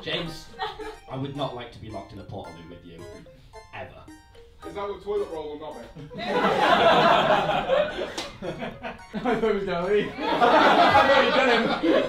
James, I would not like to be locked in a portaloo with you. Ever. Is that what toilet roll or not be? I thought he was going to leave. I thought he'd done him.